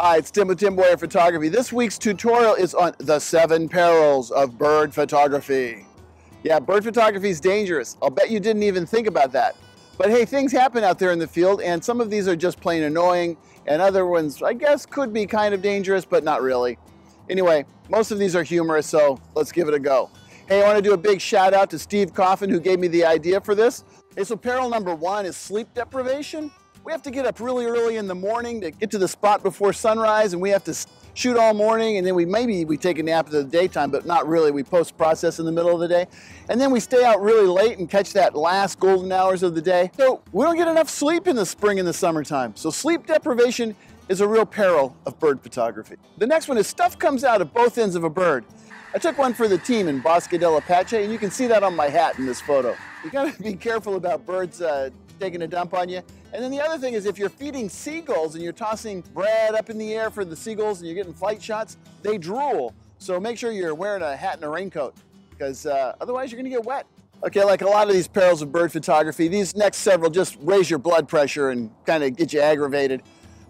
Hi, it's Tim with Tim Boyer Photography. This week's tutorial is on the seven perils of bird photography. Yeah, bird photography is dangerous. I'll bet you didn't even think about that. But hey, things happen out there in the field, and some of these are just plain annoying, and other ones, I guess, could be kind of dangerous, but not really. Anyway, most of these are humorous, so let's give it a go. Hey, I want to do a big shout out to Steve Coffin, who gave me the idea for this. Okay, so peril number one is sleep deprivation. We have to get up really early in the morning to get to the spot before sunrise, and we have to shoot all morning, and then we maybe we take a nap in the daytime, but not really. We post process in the middle of the day, and then we stay out really late and catch that last golden hours of the day. So we don't get enough sleep in the spring and the summertime. So sleep deprivation is a real peril of bird photography. The next one is stuff comes out of both ends of a bird. I took one for the team in Bosque del Apache, and you can see that on my hat in this photo. You gotta be careful about birds uh, taking a dump on you. And then the other thing is if you're feeding seagulls and you're tossing bread up in the air for the seagulls and you're getting flight shots, they drool. So make sure you're wearing a hat and a raincoat because uh, otherwise you're gonna get wet. Okay, like a lot of these perils of bird photography, these next several just raise your blood pressure and kind of get you aggravated.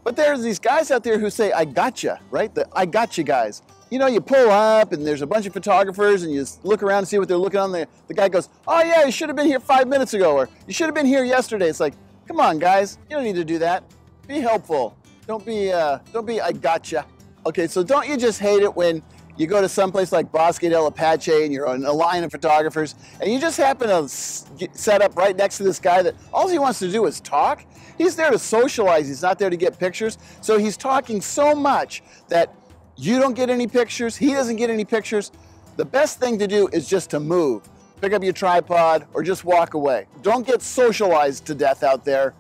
But there's these guys out there who say, I gotcha, right? The I gotcha guys. You know, you pull up and there's a bunch of photographers and you look around and see what they're looking on. The, the guy goes, oh yeah, you should have been here five minutes ago or you should have been here yesterday. It's like, come on guys, you don't need to do that. Be helpful. Don't be, uh, don't be, I gotcha. Okay, so don't you just hate it when you go to someplace like Bosque del Apache and you're on a line of photographers and you just happen to set up right next to this guy that all he wants to do is talk. He's there to socialize, he's not there to get pictures. So he's talking so much that you don't get any pictures, he doesn't get any pictures. The best thing to do is just to move. Pick up your tripod or just walk away. Don't get socialized to death out there.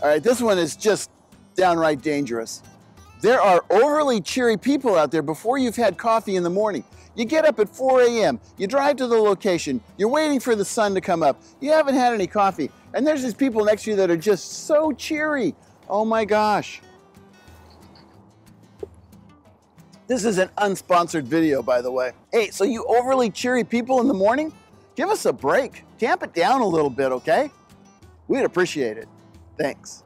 All right, this one is just downright dangerous. There are overly cheery people out there before you've had coffee in the morning. You get up at 4 a.m., you drive to the location, you're waiting for the sun to come up, you haven't had any coffee, and there's these people next to you that are just so cheery. Oh my gosh. This is an unsponsored video, by the way. Hey, so you overly cheery people in the morning, give us a break. Tamp it down a little bit, okay? We'd appreciate it. Thanks.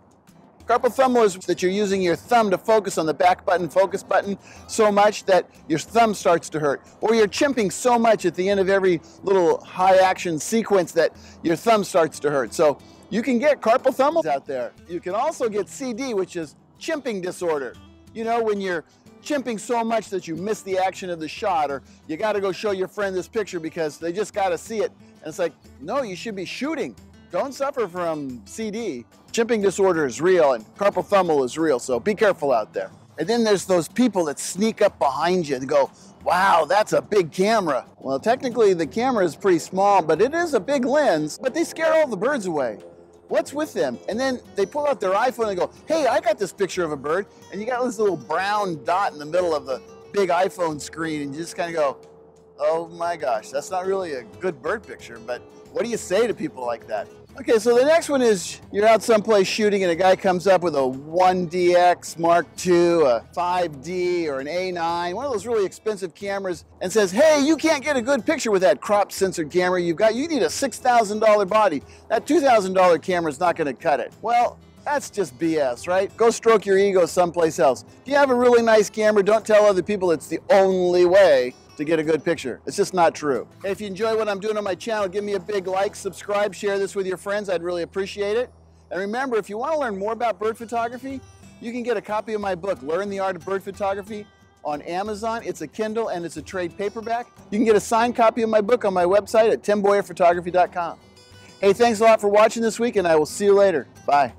Carpal tunnel is that you're using your thumb to focus on the back button, focus button, so much that your thumb starts to hurt. Or you're chimping so much at the end of every little high action sequence that your thumb starts to hurt. So you can get carpal tunnel out there. You can also get CD, which is chimping disorder. You know, when you're chimping so much that you miss the action of the shot or you got to go show your friend this picture because they just got to see it. And it's like, no, you should be shooting. Don't suffer from CD. Chimping disorder is real and carpal tunnel is real, so be careful out there. And then there's those people that sneak up behind you and go, wow, that's a big camera. Well, technically the camera is pretty small, but it is a big lens, but they scare all the birds away. What's with them? And then they pull out their iPhone and go, hey, I got this picture of a bird. And you got this little brown dot in the middle of the big iPhone screen. And you just kind of go, oh my gosh, that's not really a good bird picture. But what do you say to people like that? Okay, so the next one is you're out someplace shooting and a guy comes up with a 1DX Mark II, a 5D, or an A9, one of those really expensive cameras, and says, hey, you can't get a good picture with that crop sensored camera you've got. You need a $6,000 body. That $2,000 camera is not going to cut it. Well, that's just BS, right? Go stroke your ego someplace else. If you have a really nice camera, don't tell other people it's the only way to get a good picture. It's just not true. If you enjoy what I'm doing on my channel, give me a big like, subscribe, share this with your friends. I'd really appreciate it. And remember, if you want to learn more about bird photography, you can get a copy of my book, Learn the Art of Bird Photography, on Amazon. It's a Kindle and it's a trade paperback. You can get a signed copy of my book on my website at timboyerphotography.com. Hey, thanks a lot for watching this week, and I will see you later. Bye.